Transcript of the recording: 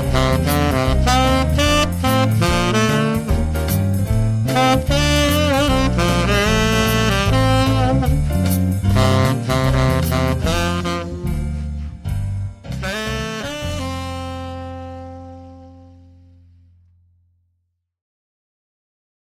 Música